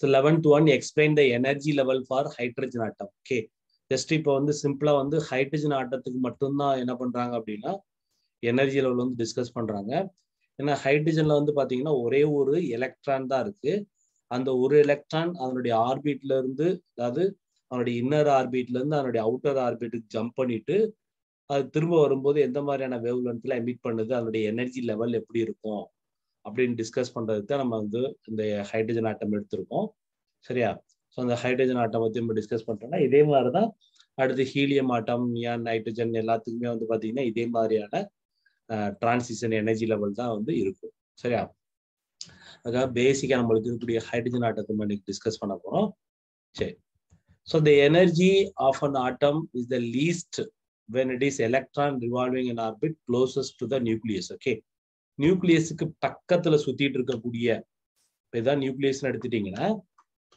So eleventh one explain the energy level for hydrogen atom. Okay just இப்போ வந்து சிம்பிளா வந்து ஹைட்ரஜன் ஆட்டத்துக்கு மட்டும்தான் என்ன பண்றாங்க அப்படின்னா எனர்ஜி லெவல் வந்து டிஸ்கஸ் பண்றாங்க. ஏன்னா ஹைட்ரஜன்ல வந்து பாத்தீங்கன்னா ஒரே ஒரு எலக்ட்ரான் தான் இருக்கு. அந்த ஒரு எலக்ட்ரான் அதனுடைய ஆர்பிட்ல இருந்து அதாவது அதனுடைய இன்னர் ஆர்பிட்ல இருந்து அதனுடைய அவுட்டர் ஆர்பிட்டுக்கு ஜம்ப் பண்ணிட்டு அது திரும்ப வரும்போது எந்த மாதிரியான வேவ் லென்த்ல எமிட் பண்ணுது? அதனுடைய எனர்ஜி லெவல் எப்படி இருக்கும்? அப்படின்னு டிஸ்கஸ் பண்ணுறதுக்கு தான் நம்ம வந்து இந்த ஹைட்ரஜன் ஆட்டம் எடுத்திருக்கோம். சரியா? ஸோ அந்த ஹைட்ரஜன் ஆட்டம் பற்றி நம்ம டிஸ்கஸ் பண்ணுறோம்னா இதே மாதிரி தான் அடுத்து ஹீலியம் ஆட்டம் ஏன் நைட்ரஜன் எல்லாத்துக்குமே வந்து பார்த்தீங்கன்னா இதே மாதிரியான டிரான்சிஷன் எனர்ஜி லெவல் தான் வந்து இருக்கும். சரியா? அதுக்காக பேசிக்காக நம்மளுக்கு இருக்கக்கூடிய ஹைட்ரஜன் ஆட்டத்தை நம்ம இன்னைக்கு டிஸ்கஸ் பண்ண போகிறோம் சரி. So the energy of an atom is the least when it is electron revolving in orbit closest to the nucleus okay நியூக்ளியஸுக்கு பக்கத்துல சுத்திட்டு இருக்கக்கூடிய இதான் நியூக்ளியஸ்னு எடுத்துட்டீங்கன்னா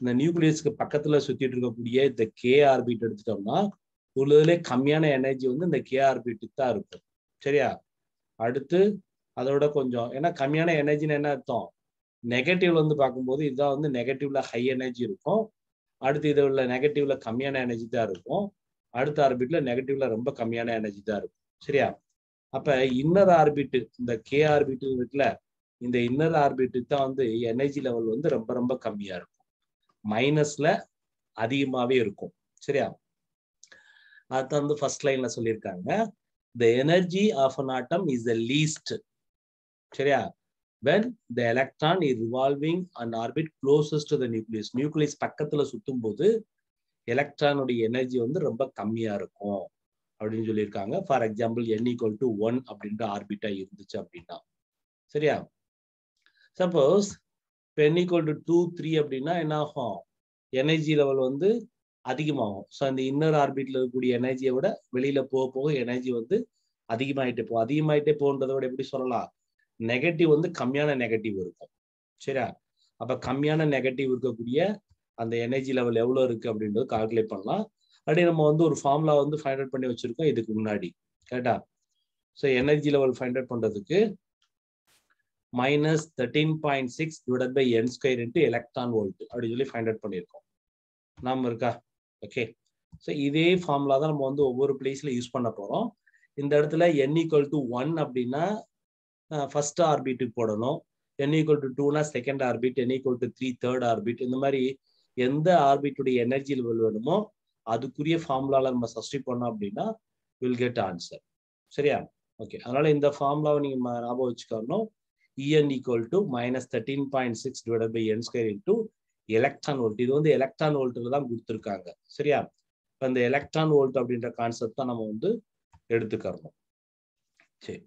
இந்த நியூக்ளியஸ்க்கு பக்கத்துல சுத்திட்டு இருக்கக்கூடிய இந்த கே ஆர்பிட் எடுத்துட்டோம்னா உள்ளதுலே கம்மியான எனர்ஜி வந்து இந்த கே ஆர்பிட்டுக்கு தான் இருக்கும். சரியா? அடுத்து அதோட கொஞ்சம் ஏன்னா கம்மியான எனர்ஜின்னு என்ன அர்த்தம்? நெகட்டிவ் வந்து பார்க்கும்போது இதுதான் வந்து நெகட்டிவ்ல ஹை எனர்ஜி இருக்கும். அடுத்து இதில் உள்ள நெகட்டிவ்ல கம்மியான எனர்ஜி தான் இருக்கும். அடுத்த ஆர்பிட்ல நெகட்டிவ்ல ரொம்ப கம்மியான எனர்ஜி தான் இருக்கும். சரியா? அப்ப இன்னர் ஆர்பிட் இந்த கே ஆர்பிட் இருக்குல்ல இந்த இன்னர் ஆர்பிட்டு தான் வந்து எனர்ஜி லெவல் வந்து ரொம்ப ரொம்ப கம்மியா இருக்கும். மைனஸ்ல அதிகமாவே இருக்கும். சரியா? அதுதான் வந்து ஃபர்ஸ்ட் லைன்ல சொல்லியிருக்காங்க. The energy of an atom is the least சரியா? When the electron is revolving and orbit closest to the nucleus nucleus பக்கத்துல சுத்தும் போது எலக்ட்ரானுடைய எனர்ஜி வந்து ரொம்ப கம்மியா இருக்கும். அப்படின்னு சொல்லியிருக்காங்க. For example n equal to one அப்படின்ற ஆர்பிட்டா இருந்துச்சு அப்படின்னா. சரியா? சப்போஸ் இப்போ n equal to two three அப்படின்னா என்ன ஆகும்? எனர்ஜி லெவல் வந்து அதிகமாகும். ஸோ அந்த இன்னர் ஆர்பிட்ல இருக்கக்கூடிய எனர்ஜியை விட வெளியில போக போக எனர்ஜி வந்து அதிகமாயிட்டே போகும். அதிகமாயிட்டே போன்றதை விட எப்படி சொல்லலாம்? நெகட்டிவ் வந்து கம்மியான நெகட்டிவ் இருக்கும். சரியா? அப்ப கம்மியான நெகட்டிவ் இருக்கக்கூடிய அந்த எனர்ஜி லெவல் எவ்வளவு இருக்கு அப்படின்றது கால்குலேட் பண்ணலாம். அப்படி நம்ம வந்து ஒரு ஃபார்முலா வந்து ஃபைண்ட் அவுட் பண்ணி வச்சிருக்கோம் இதுக்கு முன்னாடி. கரெக்டா so energy level find out பண்றதுக்கு minus thirteen point six divide by n square into electron volt அப்படின்னு சொல்லி ஃபைண்ட் அவுட் பண்ணியிருக்கோம். நாம் இருக்கா? ஓகே ஸோ இதே ஃபார்முலா தான் நம்ம வந்து ஒவ்வொரு பிளேஸ்ல யூஸ் பண்ண போறோம். இந்த இடத்துல என் ஈக்குவல் டு ஒன் அப்படின்னா ஃபர்ஸ்ட் ஆர்பிட்டுக்கு போடணும். என் ஈக்குவல் டு டூனா second orbit n equal to three third orbit இந்த மாதிரி எந்த ஆர்பிட்டுடைய எனர்ஜி லெவல் வேணுமோ அதுக்குரிய ஃபார்முலால நம்ம சப்ஸ்டிட் பண்ணோம் அப்படின்னா வில் கெட் ஆன்சர் சரியா? ஓகே அதனால இந்த ஃபார்முலாவை நீங்க ஞாபகம் வச்சுக்கணும். E n equal to minus thirteen point six divide by n square into electron volt இது வந்து எலக்ட்ரான் வோல்ட்டில் தான் கொடுத்துருக்காங்க. சரியா? இப்போ இந்த எலக்ட்ரான் வோல்ட் அப்படின்ற கான்செப்ட் தான் நம்ம வந்து எடுத்துக்கிறோம் சரி.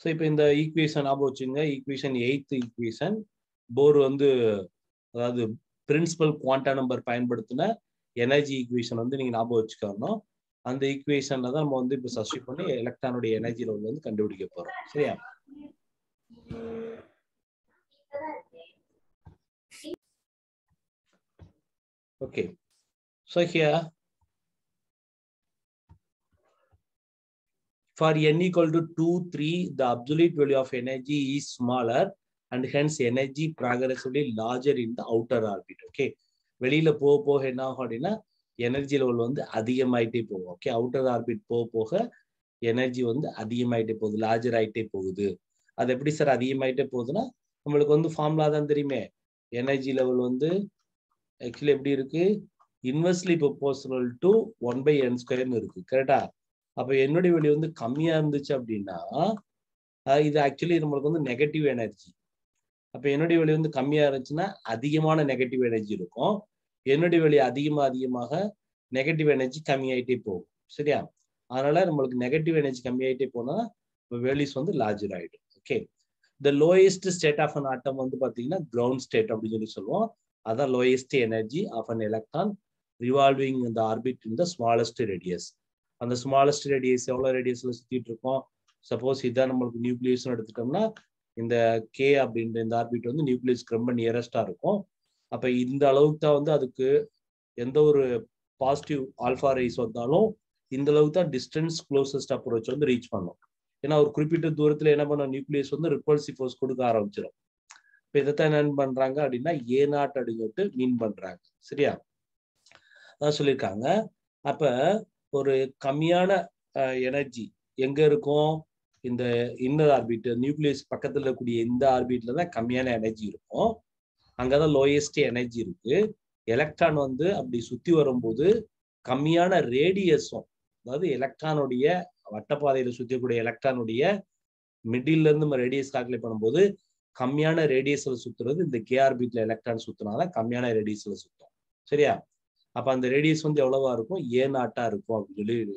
ஸோ இப்போ இந்த ஈக்குவேஷன் ஞாபகம் வச்சுங்க ஈக்குவேஷன் எயித் ஈக்குவேஷன் போர் வந்து அதாவது பிரின்சிபல் குவாண்டா நம்பர் பயன்படுத்தின எனர்ஜி ஈக்குவேஷன் வந்து நீங்க ஞாபகம் வச்சுக்கணும் அந்த ஈக்குவேஷன்ல தான் நம்ம வந்து இப்போ சப்ஸ்டிட் பண்ணி எலக்ட்ரானுடைய எனர்ஜி லெவல் வந்து கண்டுபிடிக்க போறோம் சரியா okay so here for n equal to 2, 3, the absolute value of energy is smaller and hence energy progressively larger in the outer orbit. Okay. வெளியில போக போக என்ன ஆகும் அப்படின்னா எனர்ஜி லெவல் வந்து அதிகமாயிட்டே போகும். ஓகே அவுட்டர் ஆர்பிட் போக போக எனர்ஜி வந்து அதிகமாயிட்டே போகுது. லார்ஜர் ஆயிட்டே போகுது. அது எப்படி சார் அதிகமாயிட்டே போகுதுன்னா நம்மளுக்கு வந்து ஃபார்முலா தான் தெரியுமே. எனர்ஜி லெவல் வந்து ஆக்சுவலி எப்படி இருக்கு? Inversely proportional to one by n ஸ்கொயர்னு இருக்கு. கரெக்டா அப்போ என்னுடைய வெளி வந்து கம்மியா இருந்துச்சு அப்படின்னா இது ஆக்சுவலி நம்மளுக்கு வந்து நெகட்டிவ் எனர்ஜி அப்போ என்னுடைய வெளி வந்து கம்மியா இருந்துச்சுன்னா அதிகமான நெகட்டிவ் எனர்ஜி இருக்கும். என்னுடைய வெளி அதிகமாக அதிகமாக நெகட்டிவ் எனர்ஜி கம்மியாயிட்டே போகும். சரியா? அதனால நம்மளுக்கு நெகட்டிவ் எனர்ஜி கம்மியாயிட்டே போனா வேல்யூஸ் வந்து லார்ஜர் ஆயிடும். Okay the lowest state of an atom வந்து பாத்தீங்கன்னா கிரவுண்ட் ஸ்டேட் அப்படின்னு சொல்லி சொல்லுவோம். அதான் lowest energy of an electron revolving இந்த orbit in the smallest radius அந்த ஸ்மாலஸ்ட் ரேடியஸ் எவ்வளோ ரேடியஸ்ல சுத்திட்டு இருக்கோம்? சப்போஸ் இதான் நம்மளுக்கு நியூக்ளியஸ்னு எடுத்துட்டோம்னா இந்த கே அப்படின்ற இந்த ஆர்பிட் வந்து நியூக்ளியஸ்க்கு ரொம்ப நியரஸ்டா இருக்கும். அப்ப இந்த அளவுக்கு தான் வந்து அதுக்கு எந்த ஒரு பாசிட்டிவ் ஆல்ஃபா ரைஸ் வந்தாலும் இந்த அளவுக்கு தான் டிஸ்டன்ஸ் க்ளோசஸ்ட் அப்ரோச் வந்து ரீச் பண்ணும். ஏன்னா ஒரு குறிப்பிட்ட தூரத்துல என்ன பண்ண நியூக்ளியஸ் வந்து ரிப்பல்சிவ் ஃபோர்ஸ் கொடுக்க ஆரம்பிச்சிடும் இப்போ இதைத்தான் என்ன பண்றாங்க அப்படின்னா ஏ நாட் அப்படின்னு மீன் பண்றாங்க. சரியா? அதான் சொல்லியிருக்காங்க. அப்ப ஒரு கம்மியான எனர்ஜி எங்க இருக்கும்? இந்த இன்னர் ஆர்பிட் நியூக்ளியஸ் பக்கத்துல இருக்கக்கூடிய இந்த ஆர்பிட்ல தான் கம்மியான எனர்ஜி இருக்கும். அங்கதான் லோயஸ்ட் எனர்ஜி இருக்கு. எலக்ட்ரான் வந்து அப்படி சுத்தி வரும்போது கம்மியான ரேடியஸும் அதாவது எலக்ட்ரானுடைய வட்டப்பாதையில சுத்தக்கூடிய எலக்ட்ரானுடைய மிடில் இருந்து நம்ம ரேடியஸ் கால்குலேட் பண்ணும்போது கம்மியான ரேடியஸ்ல சுத்துறது இந்த கேஆர்பிட்ல எலக்ட்ரான் சுத்தினால கம்மியான ரேடியஸ்ல சுத்தும். சரியா? அப்ப அந்த ரேடியஸ் வந்து எவ்வளவா இருக்கும்? ஏ நாட்டா இருக்கும் அப்படின்னு சொல்லி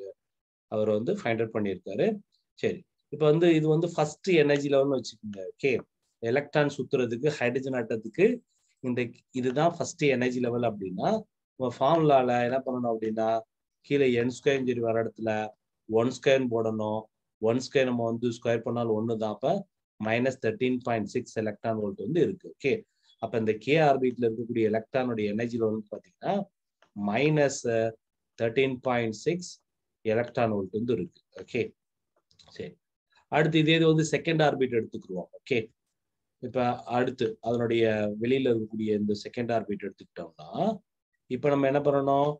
அவர் வந்து ஃபைண்ட் அவுட் பண்ணியிருக்காரு. சரி. இப்போ வந்து இது வந்து ஃபர்ஸ்ட் எனர்ஜி லெவல்னு வச்சுக்கோங்க. ஓகே எலக்ட்ரான் சுத்துறதுக்கு ஹைட்ரஜன் ஆட்டத்துக்கு இந்த இதுதான் ஃபர்ஸ்ட் எனர்ஜி லெவல் அப்படின்னா நம்ம ஃபார்முலால என்ன பண்ணணும் அப்படின்னா கீழே என் ஸ்கொயர் சொல்லி வர இடத்துல ஒன் ஸ்கொயர் போடணும். ஒன் ஸ்கொயர் நம்ம வந்து ஸ்கொயர் பண்ணாலும் ஒன்று தான். அப்போ minus thirteen point six electron volt வந்து இருக்கு. ஓகே அப்போ இந்த கே ஆர்பிட்ல இருக்கக்கூடிய எலக்ட்ரானுடைய எனர்ஜி லெவல் பார்த்தீங்கன்னா minus thirteen point six electron volt வந்து இருக்கு. ஓகே சரி. அடுத்து இதே இது வந்து செகண்ட் ஆர்பிட் எடுத்துக்கிடுவோம். ஓகே இப்போ அடுத்து அதனுடைய வெளியில இருக்கக்கூடிய இந்த செகண்ட் ஆர்பிட் எடுத்துக்கிட்டோம்னா இப்போ நம்ம என்ன பண்ணணும்?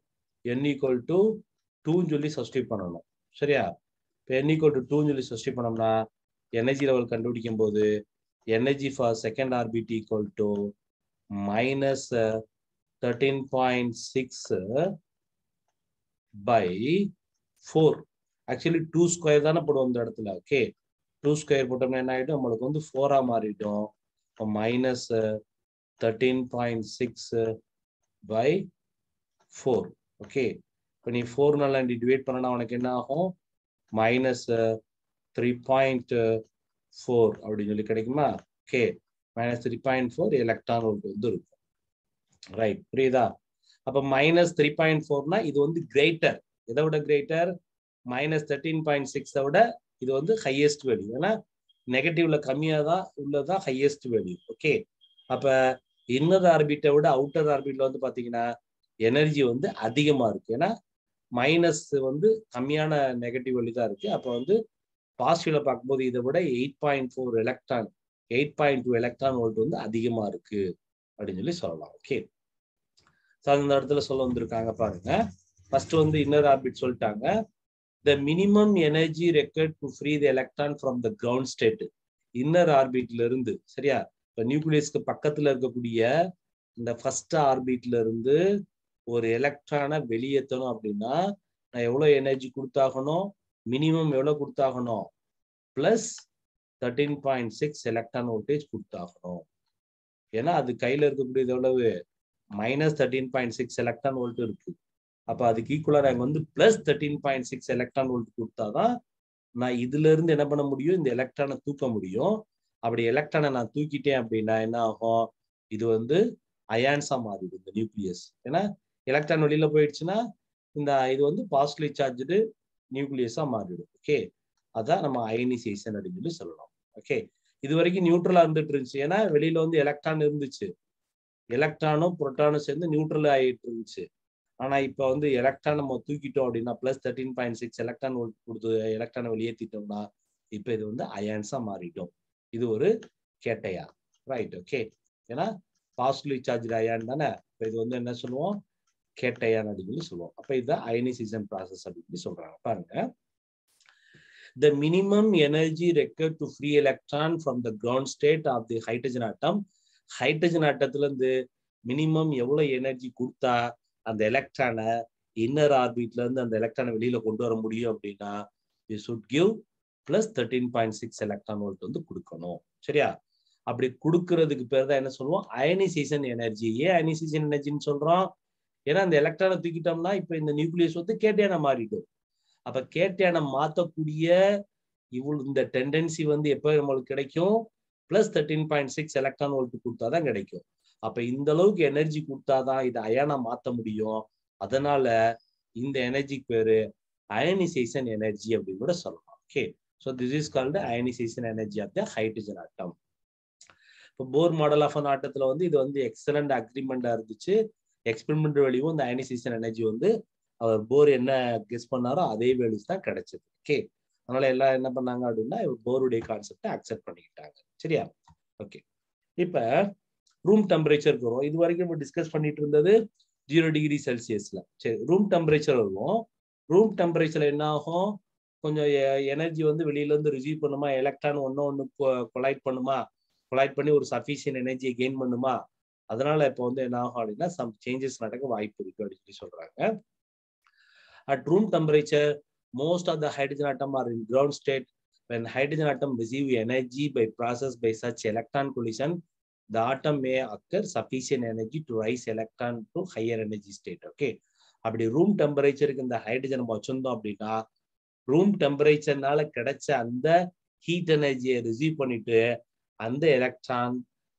என் ஈக்குவல் டு டூன்னு சொல்லி சப்ஸ்டியூட் பண்ணணும். சரியா? இப்போ என் ஈக்குவல் டு டூன்னு சொல்லி சப்ஸ்டியூட் பண்ணோம்னா எனர்ஜி லெவல் கண்டுபிடிக்கும் போது energy for second orbit equal to minus thirteen point six by four actually two square தானே போடுவோம் இந்த இடத்துல. ஓகே டூ ஸ்கொயர் போட்டோம்னா என்ன ஆகிடும் நம்மளுக்கு வந்து ஃபோராக மாறிட்டோம். இப்போ minus thirteen point six by four okay இப்போ நீ ஃபோர் நல்லா டிவைட் பண்ணனா உனக்கு என்ன ஆகும்? மைனஸ் த்ரீ பாயிண்ட் ஃபோர் அப்படின்னு சொல்லி கிடைக்குமா? Okay minus three point four electron volt வந்து இருக்கும். ரைட் புரியுதா? அப்போ மைனஸ் த்ரீ பாயிண்ட் ஃபோர்னா இது வந்து கிரேட்டர் இதை விட கிரேட்டர் மைனஸ் தேர்ட்டீன் பாயிண்ட் சிக்ஸை விட இது வந்து ஹையஸ்ட் வேல்யூ ஏன்னா நெகட்டிவ்ல கம்மியாக தான் உள்ளதான் ஹையஸ்ட் வேல்யூ ஓகே அப்ப இன்னர் ஆர்பிட்டை விட அவுட்டர் ஆர்பிட்ல வந்து பாத்தீங்கன்னா எனர்ஜி வந்து அதிகமா இருக்கு. ஏன்னா மைனஸ் வந்து கம்மியான நெகட்டிவ் வேல்யூ தான் இருக்கு. அப்போ வந்து பாசிட்டிவ்ல பார்க்கும்போது இதை விட eight point four electron eight point two electron volt வந்து அதிகமா இருக்கு. அப்படின்னு சொல்லி சொல்லலாம். ஓகே ஸோ அந்த இடத்துல சொல்ல வந்திருக்காங்க பாருங்க. ஃபர்ஸ்ட் வந்து இன்னர் ஆர்பிட் சொல்லிட்டாங்க. The minimum energy required to free the electron from the ground state inner ஆர்பிட்ல இருந்து சரியா? இப்போ நியூக்ளியஸ்க்கு பக்கத்துல இருக்கக்கூடிய இந்த ஃபர்ஸ்ட் ஆர்பிட்ல இருந்து ஒரு எலக்ட்ரானை வெளியேற்றணும் அப்படின்னா நான் எவ்வளோ எனர்ஜி கொடுத்தாகணும்? மினிமம் எவ்வளோ கொடுத்தாகணும்? Plus thirteen point six electron voltage கொடுத்தாகணும். ஏன்னா அது கையில இருக்கக்கூடியது எவ்வளவு? Minus thirteen point six electron volt இருக்கு. அப்போ அதுக்கு ஈக்குவலாக நாங்கள் வந்து plus thirteen point six electron volt கொடுத்தாதான் நான் இதுல இருந்து என்ன பண்ண முடியும்? இந்த எலக்ட்ரானை தூக்க முடியும். அப்படி எலக்ட்ரானை நான் தூக்கிட்டேன் அப்படின்னா என்ன ஆகும்? இது வந்து அயான்ஸா மாறிடும் இந்த நியூக்ளியஸ் ஏன்னா எலக்ட்ரான் வெளியில போயிடுச்சுன்னா இந்த இது வந்து பாசிட்டிவ் சார்ஜு நியூக்ளியஸா மாறிடும். ஓகே அதான் நம்ம அயனிசேஷன் அப்படின்னு சொல்லி சொல்லலாம். ஓகே இது வரைக்கும் நியூட்ரலா இருந்துட்டு இருந்துச்சு. ஏன்னா வெளியில வந்து எலக்ட்ரான் இருந்துச்சு. எலக்ட்ரானும் புரோட்டானும் சேர்ந்து நியூட்ரல் ஆகிட்டு இருந்துச்சு. ஆனா இப்ப வந்து எலக்ட்ரான் நம்ம தூக்கிட்டோம் அப்படின்னா plus thirteen point six electron கொடுத்து எலக்ட்ரானை வெளியேற்றிட்டோம்னா இப்ப இது வந்து அயான்ஸா மாறிட்டோம். இது ஒரு கேட்டையா? ரைட் ஓகே ஏன்னா பாசிட்டிவ் சார்ஜ் அயான் தானே? இப்ப இது வந்து என்ன சொல்லுவோம்? கேட்டையான் அப்படின்னு சொல்லுவோம். அப்ப இதுதான் அயனைசேஷன் ப்ராசஸ் அப்படின்னு சொல்றாங்க. பாருங்க. The minimum energy required to free electron from the ground state of the hydrogen atom. Hydrogen ஆட்டத்துல இருந்து மினிமம் எவ்வளவு எனர்ஜி கொடுத்தா அந்த எலக்ட்ரானை இன்னர் ஆர்பிட்ல இருந்து அந்த எலக்ட்ரானை வெளியில கொண்டு வர முடியும் அப்படின்னா we should give plus thirteen point six electron volt வந்து கொடுக்கணும். சரியா? அப்படி கொடுக்கறதுக்கு பேர் தான் என்ன சொல்லுவோம்? அயனைசேஷன் எனர்ஜி ஏன் அயனைசேஷன் எனர்ஜின்னு சொல்றோம்? ஏன்னா அந்த எலக்ட்ரானை தூக்கிட்டோம்னா இப்ப இந்த நியூக்ளியஸ் வந்து கேட்டியான மாறிடும். அப்ப கேட்டியான மாத்தக்கூடிய இவ்வளவு இந்த டெண்டன்சி வந்து எப்ப நம்மளுக்கு கிடைக்கும்? Plus thirteen point six electron volt கொடுத்தாதான் கிடைக்கும். அப்ப இந்த அளவுக்கு எனர்ஜி கொடுத்தாதான் இதை அயனா மாத்த முடியும். அதனால இந்த எனர்ஜிக்கு பேரு அயனிசேஷன் எனர்ஜி அப்படின்னு கூட சொல்லலாம். Okay so this is called ionisation energy of the hydrogen atom இப்போ போர் மாடல் ஆஃப் அன் ஆட்டத்தில் வந்து இது வந்து எக்ஸலண்ட் அக்ரிமெண்டாக இருந்துச்சு. எக்ஸ்பெரிமெண்ட் வேல்யூவும் இந்த அயனிசேஷன் எனர்ஜி வந்து அவர் போர் என்ன கெஸ் பண்ணாரோ அதே வேல்யூஸ் தான் கிடைச்சது. ஓகே அதனால எல்லாம் என்ன பண்ணாங்க அப்படின்னா போருடைய கான்செப்டை அக்செப்ட் பண்ணிக்கிட்டாங்க. சரியா? ஓகே இப்போ ரூம் டெம்பரேச்சருக்கு வரும். இது வரைக்கும் நம்ம டிஸ்கஸ் பண்ணிட்டு இருந்தது ஜீரோ டிகிரி செல்சியஸ்ல சரி ரூம் டெம்பரேச்சர் வரும் ரூம் டெம்பரேச்சர்ல என்ன ஆகும்? கொஞ்சம் எனர்ஜி வந்து வெளியில இருந்து ரிசீவ் பண்ணுமா? எலக்ட்ரான் ஒன்று ஒன்று கொலைட் பண்ணுமா? கொலைட் பண்ணி ஒரு சஃபிஷியன்ட் எனர்ஜியை கெயின் பண்ணுமா? அதனால இப்போ வந்து என்ன ஆகும் அப்படின்னா சம் சேஞ்சஸ் நடக்க வாய்ப்பு இருக்கு அப்படின்னு சொல்லி சொல்றாங்க. At room temperature most of the hydrogen atom are in ground state when hydrogen atom receive energy by process by such electron collision the atom may occur sufficient energy to rise electron to higher energy state okay? அப்படி room டெம்பரேச்சருக்கு இந்த hydrogen நம்ம வச்சிருந்தோம் அப்படின்னா room டெம்பரேச்சர்னால கிடைச்ச அந்த heat எனர்ஜியை receive பண்ணிட்டு அந்த எலக்ட்ரான்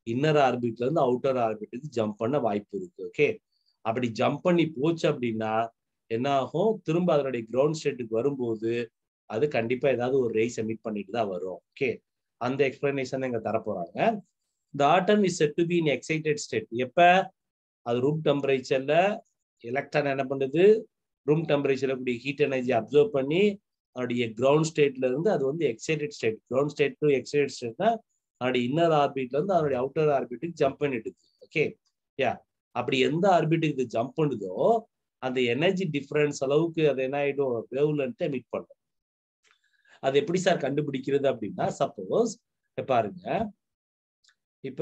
இன்னர் ஆர்பிட்ல இருந்து அவுட்டர் ஆர்பிட்டுக்கு ஜம்ப் பண்ண வாய்ப்பு இருக்கு ஓகே அப்படி ஜம்ப் பண்ணி போச்சு அப்படின்னா என்ன ஆகும்? திரும்ப அதனுடைய கிரவுண்ட் ஸ்டேட்டுக்கு வரும்போது அது கண்டிப்பா ஏதாவது ஒரு ரேஸ் எமிட் பண்ணிட்டு தான் வரும் ஓகே அந்த எக்ஸ்பிளனேஷன் இங்க தரப்போறாங்க. The atom is said to be in excited state எப்போ? அது ரூம் டெம்பரேச்சர்ல எலக்ட்ரான் என்ன பண்ணுது? ரூம் டெம்பரேச்சரில் கூடிய ஹீட் எனர்ஜி அப்சர்வ் பண்ணி அதனுடைய கிரவுண்ட் ஸ்டேட்ல இருந்து அது வந்து excited state ground state to excited ஸ்டேட்னா அதனுடைய இன்னர் ஆர்பிட்ல இருந்து அதனுடைய அவுட்டர் ஆர்பிட்டுக்கு ஜம்ப் பண்ணிட்டு ஓகே யா அப்படி எந்த ஆர்பிட்டுக்கு இது ஜம்ப் பண்ணுதோ அந்த எனர்ஜி டிஃபரன்ஸ் அளவுக்கு அது என்ன ஆயிடும்? வேவ்லன்ட்டு மீட் பண்ணும். அது எப்படி சார் கண்டுபிடிக்கிறது அப்படின்னா சப்போஸ் பாருங்க. இப்ப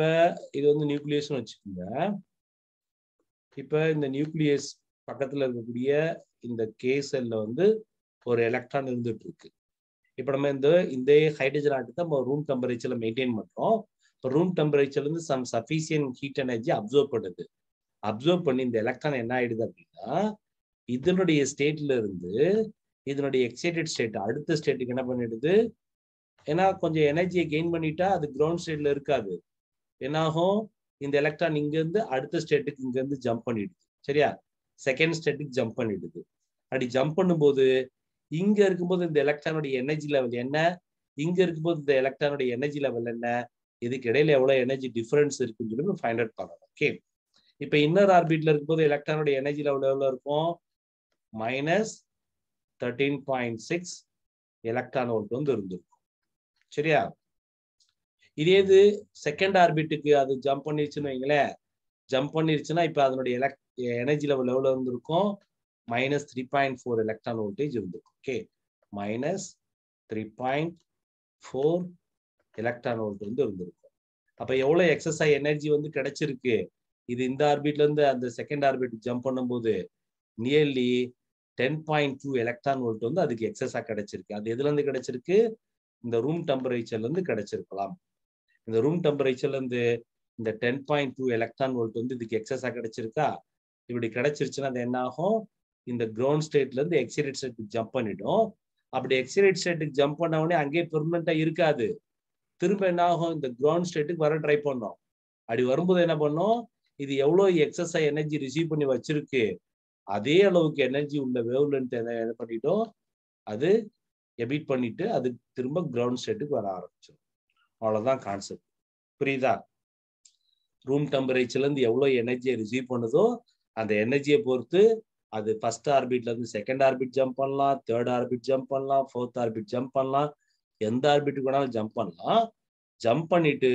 இது வந்து நியூக்ளியஸ்னு வச்சுக்கோங்க. இப்ப இந்த நியூக்ளியஸ் பக்கத்துல இருக்கக்கூடிய இந்த கே செல்ல வந்து ஒரு எலக்ட்ரான் இருந்துட்டு இருக்கு இப்ப நம்ம இந்த இந்த ஹைட்ரஜன் ஆட்டத்தை நம்ம ரூம் டெம்பரேச்சர்ல மெயின்டைன் பண்றோம். இப்போ ரூம் டெம்பரேச்சர்ல இருந்து some sufficient heat energy absorb பண்ணுது. அப்சர்வ் பண்ணி இந்த எலக்ட்ரான் என்ன ஆயிடுது அப்படின்னா இதனுடைய ஸ்டேட்ல இருந்து இதனுடைய எக்ஸைட்டட் ஸ்டேட் அடுத்த ஸ்டேட்டுக்கு என்ன பண்ணிடுது? ஏன்னா கொஞ்சம் எனர்ஜியை கெயின் பண்ணிட்டா அது கிரவுண்ட் ஸ்டேட்ல இருக்காது. என்னாகும்? இந்த எலக்ட்ரான் இங்கேருந்து அடுத்த ஸ்டேட்டுக்கு இங்கேருந்து ஜம்ப் பண்ணிடுது. சரியா? செகண்ட் ஸ்டேட்டுக்கு ஜம்ப் பண்ணிடுது. அப்படி ஜம்ப் பண்ணும்போது இங்க இருக்கும்போது இந்த எலக்ட்ரானுடைய எனர்ஜி லெவல் என்ன? இங்க இருக்கும்போது இந்த எலக்ட்ரானுடைய எனர்ஜி லெவல் என்ன? இதுக்கு இடையில எவ்வளவு எனர்ஜி டிஃபரன்ஸ் இருக்குன்னு சொல்லி ஃபைண்ட் அவுட் பண்ணணும். ஓகே இப்ப இன்னர் ஆர்பிட்ல இருக்கும்போது எலக்ட்ரானுடைய எனர்ஜி லெவல் எவ்வளவு இருக்கும்? Minus thirteen point six electron volt வந்து இருந்திருக்கும். சரியா? இதே இது செகண்ட் ஆர்பிட்டுக்கு அது ஜம்ப் பண்ணிருச்சுன்னு வைங்களேன். ஜம்ப் பண்ணிருச்சுன்னா இப்போ அதனுடைய எலக் எனர்ஜி லெவல் எவ்வளவு இருந்திருக்கும்? Minus three point four electron voltage இருந்திருக்கும். Okay minus three point four electron volt வந்து இருந்திருக்கும். அப்போ எவ்வளோ எக்ஸஸ் ஆகி எனர்ஜி வந்து கிடைச்சிருக்கு? இது இந்த ஆர்பிட்ல இருந்து அந்த செகண்ட் ஆர்பிட் ஜம்ப் பண்ணும்போது nearly ten point two electron volt வந்து அதுக்கு எக்ஸஸாக கிடைச்சிருக்கு. அது எதுலேருந்து கிடைச்சிருக்கு? இந்த ரூம் டெம்பரேச்சர்லேருந்து கிடைச்சிருக்கலாம். இந்த ரூம் டெம்பரேச்சர்ல இருந்து இந்த ten point two electron volt வந்து இதுக்கு எக்ஸஸா கிடைச்சிருக்கா? இப்படி கிடைச்சிருச்சுன்னா அது என்ன ஆகும்? இந்த கிரவுண்ட் ஸ்டேட்ல இருந்து எக்ஸைட்டட் ஸ்டேட்டுக்கு ஜம்ப் பண்ணிடும். அப்படி எக்ஸைட்டட் ஸ்டேட்டுக்கு ஜம்ப் பண்ண உடனே அங்கேயே பெர்மனண்டா இருக்காது. திரும்ப என்ன ஆகும்? இந்த கிரவுண்ட் ஸ்டேட்டுக்கு வர ட்ரை பண்ணோம். அப்படி வரும்போது என்ன பண்ணும்? இது எவ்வளோ எக்ஸஸா எனர்ஜி ரிசீவ் பண்ணி வச்சிருக்கு? அதே அளவுக்கு எனர்ஜி உள்ள வேவ் லென்த் என்ன பண்ணிட்டோம்? அது எபிட் பண்ணிட்டு அது திரும்ப கிரவுண்ட் ஸ்டேட்டுக்கு வர ஆரம்பிச்சிடும். அவ்வளவுதான் கான்செப்ட் புரியுதா? ரூம் டெம்பரேச்சர்ல இருந்து எவ்வளவு எனர்ஜியை ரிசீவ் பண்ணுதோ அந்த எனர்ஜியை பொறுத்து அது ஃபர்ஸ்ட் ஆர்பிட்ல இருந்து செகண்ட் ஆர்பிட் ஜம்ப் பண்ணலாம் தேர்ட் ஆர்பிட் ஜம்ப் பண்ணலாம் ஃபோர்த் ஆர்பிட் ஜம்ப் பண்ணலாம் எந்த ஆர்பிட்டுக்கு வேணாலும் ஜம்ப் பண்ணலாம். ஜம்ப் பண்ணிட்டு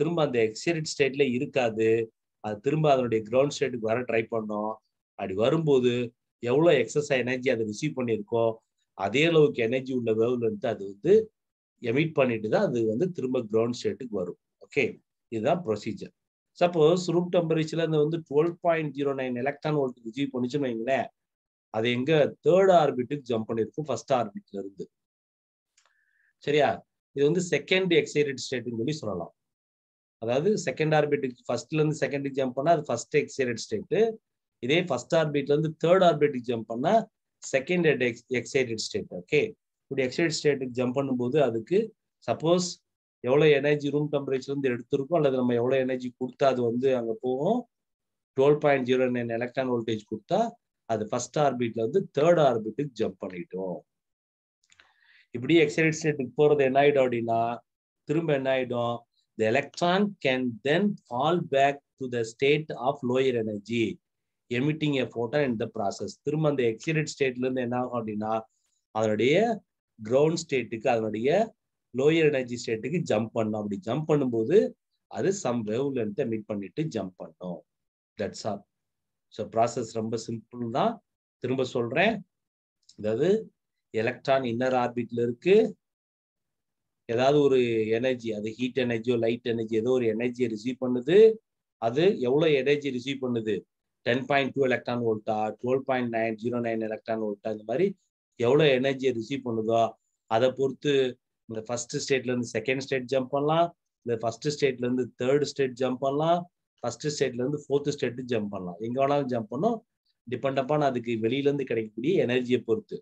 திரும்ப அந்த எக்ஸைட் ஸ்டேட்ல இருக்காது. அது திரும்ப அதனுடைய கிரவுண்ட் ஸ்டேட்டுக்கு வர ட்ரை பண்ணோம். அப்படி வரும்போது எவ்வளோ எக்ஸஸ் எனர்ஜி அதை ரிசீவ் பண்ணியிருக்கோ அதே அளவுக்கு எனர்ஜி உள்ள வேவ்ல இருந்து அது வந்து எமிட் பண்ணிட்டு தான் அது வந்து திரும்ப கிரவுண்ட் ஸ்டேட்டுக்கு வரும். ஓகே இதுதான் ப்ரொசீஜர் சப்போஸ் ரூம் டெம்பரேச்சர்ல அந்த வந்து twelve point zero nine electron volt receive பண்ணிச்சுன்னு வைங்களேன். அது எங்க தேர்ட் ஆர்பிட்டுக்கு ஜம்ப் பண்ணிருக்கும் ஃபர்ஸ்ட் ஆர்பிட்ல இருந்து. சரியா? இது வந்து செகண்ட் எக்ஸைட்டட் ஸ்டேட்னு சொல்லி சொல்லலாம். அதாவது செகண்ட் ஆர்பிட்டுக்கு ஃபர்ஸ்ட்ல இருந்து செகண்டுக்கு ஜம்ப் பண்ணா அது ஃபர்ஸ்ட் எக்ஸைட்டட் ஸ்டேட்டு இதே ஃபர்ஸ்ட் ஆர்பிட்ல இருந்து தேர்ட் ஆர்பிட்டுக்கு ஜம்ப் பண்ணா செகண்ட் எக்ஸைட்டட் ஸ்டேட் ஓகே இப்படி எக்ஸைட் ஸ்டேட்டுக்கு ஜம்ப் பண்ணும்போது அதுக்கு சப்போஸ் எவ்வளோ எனர்ஜி ரூம் டெம்பரேச்சர்லேருந்து எடுத்திருக்கோம் அல்லது நம்ம எவ்வளோ எனர்ஜி கொடுத்தா அது வந்து அங்கே போகும். Twelve point zero nine electron voltage கொடுத்தா அது ஃபர்ஸ்ட் ஆர்பிட்ல வந்து தேர்ட் ஆர்பிட்டுக்கு ஜம்ப் பண்ணிட்டோம். இப்படி எக்ஸைட் ஸ்டேட்டுக்கு போகிறது என்ன ஆகிடும் அப்படின்னா திரும்ப என்ன ஆகிடும் the electron can then fall back to the state of lower energy emitting a photon in the process திரும்ப அந்த எக்ஸைட் ஸ்டேட்ல இருந்து என்ன ஆகும் அப்படின்னா அதனுடைய கிரவுண்ட் ஸ்டேட்டுக்கு அதனுடைய லோயர் எனர்ஜி ஸ்டேட்டுக்கு ஜம்ப் பண்ணும். அப்படி ஜம்ப் பண்ணும்போது அது சம் வேவ் லென்த்தை மீட் பண்ணிட்டு ஜம்ப் பண்ணும். தட்ஸ் ஆல் ஸோ ப்ராசஸ் ரொம்ப சிம்பிள் தான். திரும்ப சொல்றேன். அதாவது எலக்ட்ரான் இன்னர் ஆர்பிட்ல இருக்கு. ஏதாவது ஒரு எனர்ஜி அது ஹீட் எனர்ஜியோ லைட் எனர்ஜி ஏதோ ஒரு எனர்ஜியை ரிசீவ் பண்ணுது. அது எவ்வளோ எனர்ஜி ரிசீவ் பண்ணுது? Ten point two electron வோல்ட்டா twelve point nine zero nine electron வோல்ட்டா இந்த மாதிரி எவ்வளோ எனர்ஜியை ரிசீவ் பண்ணுதோ அதை பொறுத்து இந்த ஃபர்ஸ்ட் ஸ்டேட்ல இருந்து செகண்ட் ஸ்டேட் ஜம்ப் பண்ணலாம் இந்த ஃபர்ஸ்ட் ஸ்டேட்ல இருந்து தேர்ட் ஸ்டேட் ஜம்ப் பண்ணலாம் ஃபர்ஸ்ட் ஸ்டேட்ல இருந்து ஃபோர்த் ஜம்ப் பண்ணலாம். எங்க வேணாலும் ஜம்ப் பண்ணோம். டிபெண்ட் அப்பான் அதுக்கு வெளியில இருந்து கிடைக்கக்கூடிய எனர்ஜியை பொறுத்து.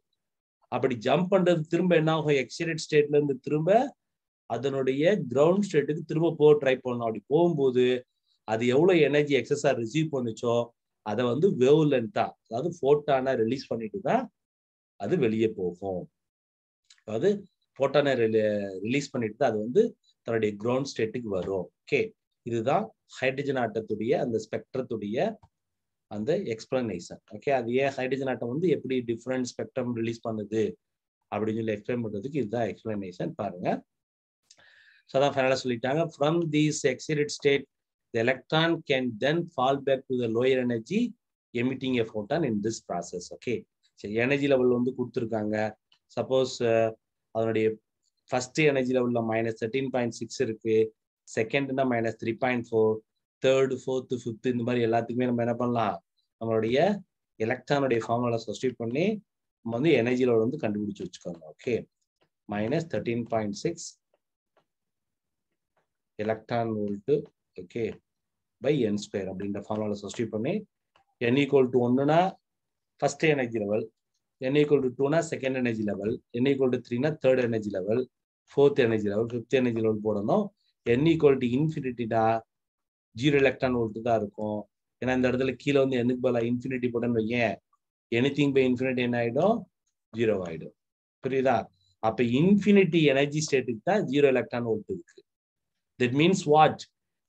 அப்படி ஜம்ப் பண்றது திரும்ப என்ன ஆகும்? எக்ஸிடெட் ஸ்டேட்ல இருந்து திரும்ப அதனுடைய கிரவுண்ட் ஸ்டேட்டுக்கு திரும்ப போக ட்ரை பண்ணணும். அப்படி போகும்போது அது எவ்வளோ எனர்ஜி எக்ஸஸா ரிசீவ் பண்ணுச்சோ அதை வந்து வேவ் லென்த்தா அதாவது ஃபோட்டானா ரிலீஸ் பண்ணிட்டு தான் அது வெளியே போகும். அதாவது ஃபோட்டானை ரிலீஸ் பண்ணிட்டு தான் அது வந்து தன்னுடைய கிரவுண்ட் ஸ்டேட்டுக்கு வரும். ஓகே இதுதான் ஹைட்ரஜன் ஆட்டத்துடைய அந்த ஸ்பெக்ட்ரத்துடைய அந்த எக்ஸ்பிளனேஷன் ஓகே அது ஏன் ஹைட்ரஜன் ஆட்டம் வந்து எப்படி டிஃப்ரெண்ட் ஸ்பெக்ட்ரம் ரிலீஸ் பண்ணுது? அப்படின்னு சொல்லி எக்ஸ்பிளைன் பண்றதுக்கு இதுதான் எக்ஸ்பிளனேஷன் பாருங்க. ஸோ அதான் ஃபைனலாக சொல்லிட்டாங்க. From these excited state the electron can then fall back to the lower energy emitting a photon in this process okay சரி எனர்ஜி லெவல் வந்து கொடுத்துருக்காங்க. சப்போஸ் அதனுடைய ஃபர்ஸ்ட் எனர்ஜி லெவலில் மைனஸ் தேர்ட்டீன் பாயிண்ட் சிக்ஸ் இருக்கு. செகண்ட்னா minus three point four third fourth fifth இந்த மாதிரி எல்லாத்துக்குமே நம்ம என்ன பண்ணலாம்? நம்மளுடைய எலக்ட்ரானுடைய ஃபார்முலா சப்ஸ்டியூட் பண்ணி நம்ம வந்து எனர்ஜி லெவல் வந்து கண்டுபிடிச்சு வச்சுக்கோங்க okay minus thirteen point six electron volt okay by n square அப்படின்ற ஃபார்முலா சப்ஸ்டியூட் பண்ணி என் ஈக்குவல் டு ஒன்றுனா first energy level n equal to டூனா second energy level n equal to த்ரீனா third energy level fourth energy level fifth energy level போடணும். என் equal to இன்ஃபினிட்டினா zero electron volt தான் இருக்கும். ஏன்னா இந்த இடத்துல கீழே வந்து எனக்கு பதிலாக இன்ஃபினிட்டி போட்டேன்னு வையேன். எனி திங் பை இன்ஃபினிட்டி என்ன ஆகிடும் ஜீரோ ஆகிடும் புரியுதா? அப்போ இன்ஃபினிட்டி எனர்ஜி ஸ்டேட்டுக்கு தான் ஜீரோ எலக்ட்ரான் வோல்ட் இருக்கு. தட் மீன்ஸ் வாட்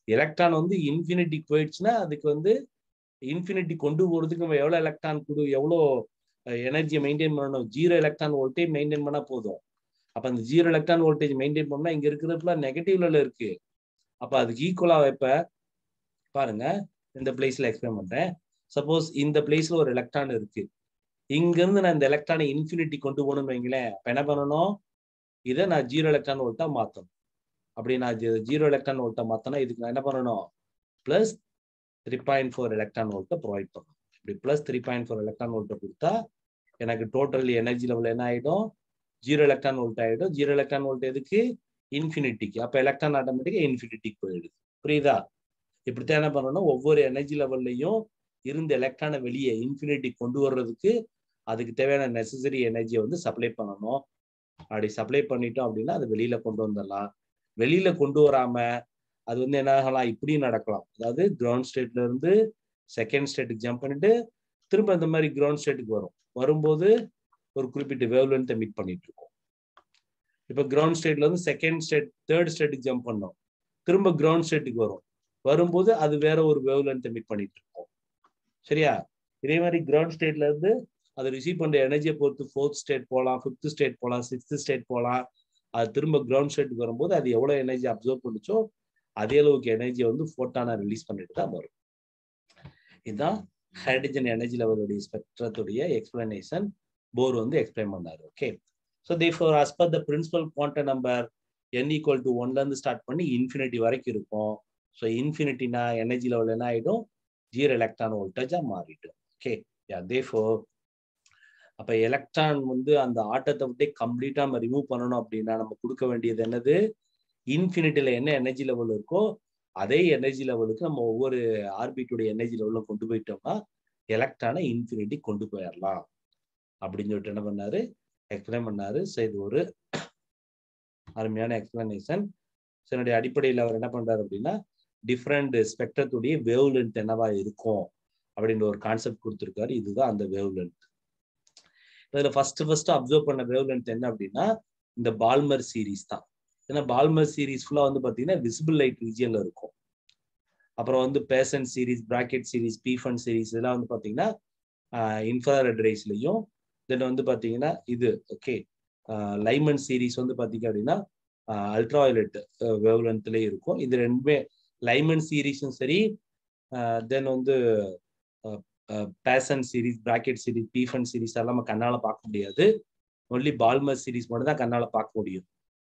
எலக்ட்ரான் வந்து இன்ஃபினிட்டி போயிடுச்சுன்னா அதுக்கு வந்து இன்ஃபினிட்டி கொண்டு போகிறதுக்கு நம்ம எவ்வளோ எலக்ட்ரான் கொடு எவ்வளோ எனர்ஜியை மெயின்டைன் பண்ணணும்? ஜீரோ எலக்ட்ரான் வோல்டேஜ் மெயின்டைன் பண்ணால் போதும். அப்போ அந்த ஜீரோ எலக்ட்ரான் வோல்டேஜ் மெயின்டைன் பண்ணால் இங்கே இருக்கிறதுல நெகட்டிவ்ல இருக்கு. அப்போ அதுக்கு ஈக்குவலாக இப்போ பாருங்க இந்த பிளேஸ்ல எக்ஸ்பிளைன் பண்றேன். சப்போஸ் இந்த பிளேஸ்ல ஒரு எலக்ட்ரான் இருக்கு. இங்க இருந்து நான் இந்த எலக்ட்ரானை இன்ஃபினிட்டி கொண்டு போகணும்னு வைங்களேன். இப்போ என்ன பண்ணணும்? இதை நான் ஜீரோ எலக்ட்ரான் வோல்ட்டாக மாத்தணும். அப்படி நான் ஜீரோ எலக்ட்ரான் வோல்ட்டை மாற்றினா இதுக்கு நான் என்ன பண்ணணும்? Plus three point four electron வோல்ட்டை ப்ரொவைட் பண்ணும். இப்படி plus three point four electron வோல்ட்டை கொடுத்தா எனக்கு டோட்டல் எனர்ஜி லெவல் என்ன ஆகிடும் ஜீரோ எலக்ட்ரான் வோல்ட் ஆகிடும் ஜீரோ எலக்ட்ரான் வோல்ட் எதுக்கு? இன்ஃபினிட்டிக்கு அப்போ எலக்ட்ரான் ஆட்டோமேட்டிக்காக இன்ஃபினிட்டிக்கு போயிடுது. புரியுதா? இப்படித்தான் என்ன பண்ணணும்? ஒவ்வொரு எனர்ஜி லெவல்லையும் இருந்த எலக்ட்ரானை வெளியே இன்ஃபினிட்டி கொண்டு வர்றதுக்கு அதுக்கு தேவையான நெசசரி எனர்ஜியை வந்து சப்ளை பண்ணணும். அப்படி சப்ளை பண்ணிட்டோம் அப்படின்னா அது வெளியில கொண்டு வந்துடலாம். வெளியில கொண்டு வராம அது வந்து என்ன ஆகலாம்? இப்படியும் நடக்கலாம். அதாவது கிரவுண்ட் ஸ்டேட்ல இருந்து செகண்ட் ஸ்டேட்டுக்கு ஜம்ப் பண்ணிட்டு திரும்ப இந்த மாதிரி கிரவுண்ட் ஸ்டேட்டுக்கு வரும். வரும்போது ஒரு குறிப்பிட்ட வேவ் லென்த்தை மீட் பண்ணிட்டு இருக்கும் இப்போ கிரவுண்ட் ஸ்டேட்ல இருந்து செகண்ட் ஸ்டேட் தேர்ட் ஸ்டேட்டுக்கு ஜம்ப் பண்ணோம். திரும்ப கிரவுண்ட் ஸ்டேட்டுக்கு வரும். வரும்போது அது வேற ஒரு வேவ் லென்த்தை மீட் பண்ணிட்டு இருக்கும் சரியா? இதே மாதிரி கிரவுண்ட் ஸ்டேட்ல இருந்து அதை ரிசீவ் பண்ற எனர்ஜியை பொறுத்து ஃபோர்த் ஸ்டேட் போகலாம் ஃபிஃப்த் ஸ்டேட் போகலாம் சிக்ஸ்த் ஸ்டேட் போகலாம். அது திரும்ப கிரவுண்ட் ஸ்டேட்டுக்கு வரும்போது அது எவ்வளோ எனர்ஜி அப்சர்வ் பண்ணுச்சோ அதே அளவுக்கு எனர்ஜியை வந்து ஃபோட்டானா ரிலீஸ் பண்ணிட்டு தான் வரும். இதுதான் ஹைட்ரஜன் எனர்ஜி லெவலுடைய ஸ்பெக்ட்ரத்துடைய எக்ஸ்பிளனேஷன் போர் வந்து எக்ஸ்பிளைன் பண்ணாரு okay so they for as per the principal quantum number n equal to ஒன்ல இருந்து ஸ்டார்ட் பண்ணி இன்ஃபினிட்டி வரைக்கும் இருக்கும். ஸோ இன்ஃபினிட்டினா எனர்ஜி லெவல் என்ன ஆகிடும் ஜீரோ எலக்ட்ரான் வோல்டேஜாக மாறிடும் ஓகே யா தே ஃபோர் அப்போ எலக்ட்ரான் வந்து அந்த ஆட்டத்தை விட்டே கம்ப்ளீட்டாக நம்ம ரிமூவ் பண்ணணும் அப்படின்னா நம்ம கொடுக்க வேண்டியது என்னது? இன்ஃபினிட்டில என்ன எனர்ஜி லெவல் இருக்கோ அதே எனர்ஜி லெவலுக்கு நம்ம ஒவ்வொரு ஆர்பிட்டுடைய எனர்ஜி லெவலில் கொண்டு போயிட்டோம்னா எலக்ட்ரானை இன்ஃபினிட்டி கொண்டு போயிடலாம் அப்படின்னு சொல்லிட்டு என்ன பண்ணாரு? எக்ஸ்பிளைன் பண்ணாரு. ஸோ இது ஒரு அருமையான எக்ஸ்பிளனேஷன் ஸோ என்னுடைய அடிப்படையில் அவர் என்ன பண்றாரு அப்படின்னா டிஃப்ரெண்ட் ஸ்பெக்ட்ரத்துடைய வேவ் லென்த் என்னவா இருக்கும்? அப்படின்ற ஒரு கான்செப்ட் கொடுத்துருக்காரு. இதுதான் அந்த வேவ் லென்த் இதில் ஃபர்ஸ்ட் ஃபர்ஸ்ட் அப்சர்வ் பண்ண வேவ் லென்த் என்ன அப்படின்னா இந்த பால்மர் சீரீஸ் தான். ஏன்னா பால்மர் சீரீஸ் ஃபுல்லாக வந்து பார்த்தீங்கன்னா விசிபிள் லைட் ரீஜியனில் இருக்கும். அப்புறம் வந்து Paschen series Brackett series Pfund series இதெல்லாம் வந்து பார்த்தீங்கன்னா இன்ஃப்ராரெட் ரேஸ்லையும் தென் வந்து பார்த்தீங்கன்னா இது ஓகே லைமன் சீரீஸ் வந்து பார்த்தீங்க அப்படின்னா அல்ட்ரா வயலட் வேவ்லன்த்லேயே இருக்கும். இது ரெண்டுமே லைமன் சீரீஸும் சரி தென் வந்து Paschen series Brackett series Pfund series எல்லாம் நம்ம கண்ணால் பார்க்க முடியாது. ஒன்லி பால்மர் சீரீஸ் மட்டும் தான் கண்ணால் பார்க்க முடியும்.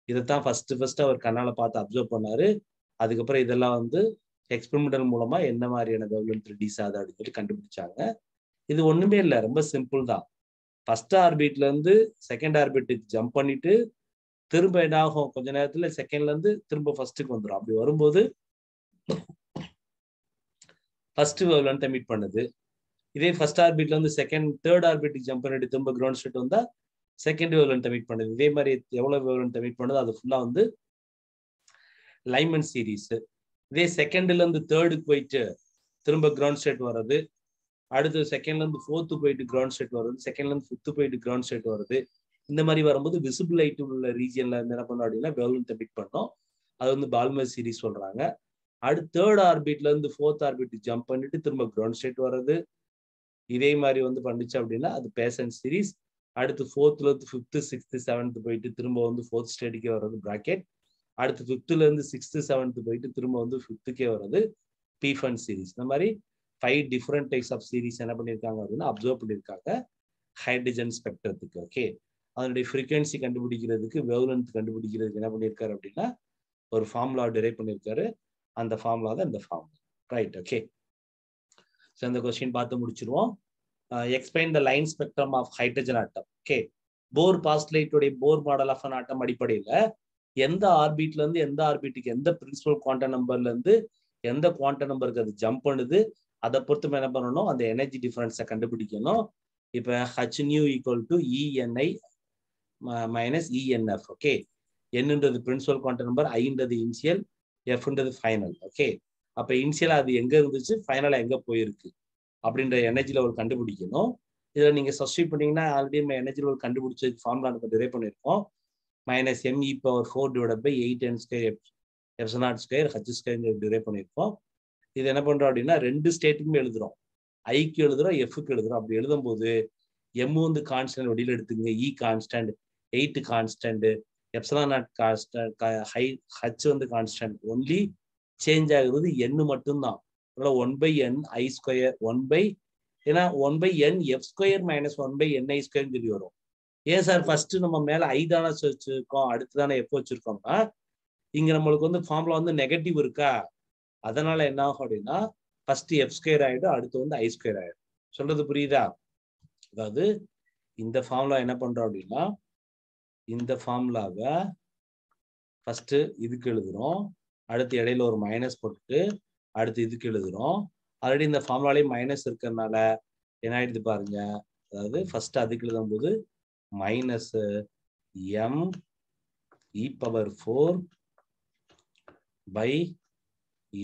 இதைத்தான் ஃபர்ஸ்ட் ஃபர்ஸ்ட் அவர் கண்ணால பார்த்து அப்சர்வ் பண்ணாரு. அதுக்கப்புறம் இதெல்லாம் வந்து எக்ஸ்பெரிமெண்டல் மூலமா என்ன மாதிரியான வேவ்லென்த் ரிலீஸ் ஆகுது அப்படின்னு சொல்லி கண்டுபிடிச்சாங்க. இது ஒண்ணுமே இல்லை ரொம்ப சிம்பிள் தான். ஃபர்ஸ்ட் ஆர்பிட்ல இருந்து செகண்ட் ஆர்பிட்டுக்கு ஜம்ப் பண்ணிட்டு திரும்ப என்ன ஆகும் கொஞ்ச நேரத்துல செகண்ட்ல இருந்து திரும்ப ஃபர்ஸ்ட்டுக்கு வந்துடும் அப்படி வரும்போது ஃபர்ஸ்ட் வேவ்லென்த்தை மீட் பண்ணுது. இதே ஃபர்ஸ்ட் ஆர்பிட்ல இருந்து செகண்ட் தேர்ட் ஆர்பிட்டுக்கு ஜம்ப் பண்ணிட்டு திரும்ப கிரவுண்ட் ஸ்டேட் வந்தா செகண்ட் வேவ்லென்த்தை மீட் பண்ணுது. இதே மாதிரி எவ்வளவு வேவ்லென்த்தை மீட் பண்ணுது அது ஃபுல்லா வந்து லைமன் சீரீஸ் இதே செகண்ட்ல இருந்து தேர்டுக்கு போயிட்டு திரும்ப கிரவுண்ட் ஸ்டேட் வர்றது. அடுத்து செகண்ட்ல இருந்து ஃபோர்த்து போயிட்டு கிரவுண்ட் ஸ்டேட் வருது செகண்ட்ல இருந்து போயிட்டு கிரவுண்ட் ஸ்டேட் வருது இந்த மாதிரி வரும்போது விசிபிள் லைட் உள்ள ரீஜியன்ல இருந்து என்ன பண்ணோம் அப்படின்னா வேவ்லென்த்தை மீட் பண்ணோம். அது வந்து பால்மர் சீரீஸ் சொல்றாங்க. அடுத்து தேர்ட் ஆர்பிட்ல இருந்து ஃபோர்த் ஆர்பிட் ஜம்ப் பண்ணிட்டு திரும்ப கிரவுண்ட் ஸ்டேட் வர்றது. இதே மாதிரி வந்து பண்ணுச்சு அப்படின்னா அது பேசன் சீரீஸ் அடுத்து ஃபோர்த்ல இருந்து ஃபிஃப்த்து சிக்ஸ்த்து செவன்த் போயிட்டு திரும்ப வந்து ஃபோர்த் ஸ்டேட்டுக்கே வர்றது ப்ராக்கெட் அடுத்து ஃபிஃப்த்துலேருந்து சிக்ஸ்த்து செவன்த் போயிட்டு திரும்ப வந்து ஃபிஃப்த்துக்கே வர்றது பீஃபன் சீரீஸ் இந்த மாதிரி five different types of series என்ன பண்ணியிருக்காங்க அப்படின்னா அப்சர்வ் பண்ணியிருக்காங்க ஹைட்ரஜன் ஸ்பெக்ட்ரத்துக்கு ஓகே அதனுடைய ஃப்ரீக்வன்சி கண்டுபிடிக்கிறதுக்கு வேவ்லென்த் கண்டுபிடிக்கிறதுக்கு என்ன பண்ணியிருக்காரு அப்படின்னா ஒரு ஃபார்முலா டிரைவ் பண்ணியிருக்காரு அந்த ஃபார்முலா தான் இந்த ஃபார்முலா ரைட் ஓகே ஸோ இந்த கொஸ்டின் பார்த்து முடிச்சிருவோம். Explain the line spectrum of hydrogen atom okay Bohr பாஸ்லைட்டுடைய Bohr model of an atom அடிப்படையில் எந்த ஆர்பிட்ல இருந்து எந்த ஆர்பிட்டுக்கு எந்த பிரின்சிபல் குவாண்டம் நம்பர்ல இருந்து எந்த குவாண்டம் நம்பருக்கு அது ஜம்ப் பண்ணுது அதை பொறுத்து என்ன பண்ணணும்? அந்த எனர்ஜி டிஃபரன்ஸை கண்டுபிடிக்கணும். இப்போ h nu equal to E n i minus E n f okay என்னன்றது பிரின்சிபல் குவாண்டம் நம்பர் ஐன்றது இன்சியல் எஃப்ன்றது ஃபைனல் ஓகே அப்போ இன்சியல் அது எங்க இருந்துச்சு? ஃபைனலாக எங்க போயிருக்கு? அப்படின்ற எனர்ஜி லெவல் கண்டுபிடிக்கணும். இதில் நீங்கள் சப்ஸ்டியூட் பண்ணீங்கன்னா ஆல்ரெடி நம்ம எனர்ஜி லெவல் கண்டுபிடிச்ச ஃபார்முலா நம்ம டிரைவ் பண்ணியிருக்கோம். Minus m e power four divide by eight n square f naught square h square derive பண்ணியிருக்கோம். இது என்ன பண்ணுறோம் அப்படின்னா ரெண்டு ஸ்டேட்டுக்குமே எழுதுறோம். ஐக்கு எழுதுறோம் எஃப்க்கு எழுதுறோம். அப்படி எழுதும்போது எம் வந்து கான்ஸ்டன்ட் வெளியில் எடுத்துங்க e constant eight constant epsilon naught constant h h வந்து கான்ஸ்டன்ட் ஒன்லி சேஞ்ச் ஆகுறது என் மட்டும்தான். One by n i square one by ஏன்னா one by n f square minus one by n i square சொல்லி வரும். ஏன் sir first நம்ம மேல ஐ தானே வச்சிருக்கோம். அடுத்து தானே எஃப் வச்சிருக்கோம்னா இங்க நம்மளுக்கு வந்து ஃபார்ம்ல வந்து நெகட்டிவ் இருக்கா? அதனால என்ன ஆகும் அப்படின்னா ஃபர்ஸ்ட் எஃப் ஸ்கொயர் ஆயிடும் அடுத்து வந்து ஐ ஸ்கொயர் ஆயிடும். சொல்றது புரியுதா? அதாவது இந்த ஃபார்முலா என்ன பண்றோம் அப்படின்னா இந்த ஃபார்முலாவை ஃபர்ஸ்ட் இதுக்கு எழுதுறோம். அடுத்து இடையில ஒரு மைனஸ் போட்டுட்டு அடுத்து இதுக்கு எழுதுறோம். ஆல்ரெடி இந்த ஃபார்முலாலே மைனஸ் இருக்கிறதுனால என்ன ஆயிடுது பாருங்க. அதாவது ஃபர்ஸ்ட் அதுக்கு எழுதும் போது minus m e power four by